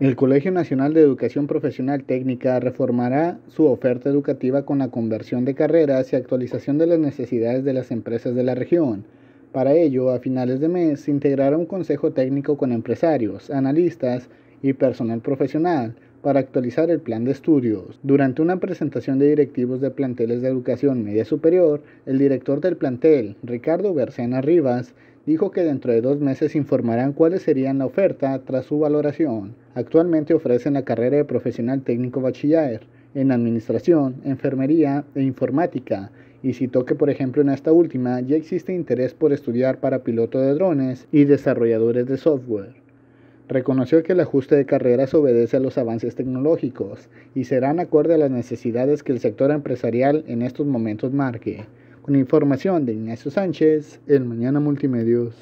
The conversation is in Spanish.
El Colegio Nacional de Educación Profesional Técnica reformará su oferta educativa con la conversión de carreras y actualización de las necesidades de las empresas de la región. Para ello, a finales de mes, se integrará un consejo técnico con empresarios, analistas y personal profesional para actualizar el plan de estudios. Durante una presentación de directivos de planteles de educación media superior, el director del plantel, Ricardo Bercena Rivas, dijo que dentro de dos meses informarán cuáles serían la oferta tras su valoración. Actualmente ofrecen la carrera de profesional técnico bachiller en administración, enfermería e informática, y citó que por ejemplo en esta última ya existe interés por estudiar para piloto de drones y desarrolladores de software. Reconoció que el ajuste de carreras obedece a los avances tecnológicos y serán acorde a las necesidades que el sector empresarial en estos momentos marque. Con información de Ignacio Sánchez, el Mañana Multimedios.